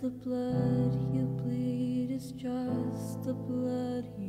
the blood you bleed is just the blood you.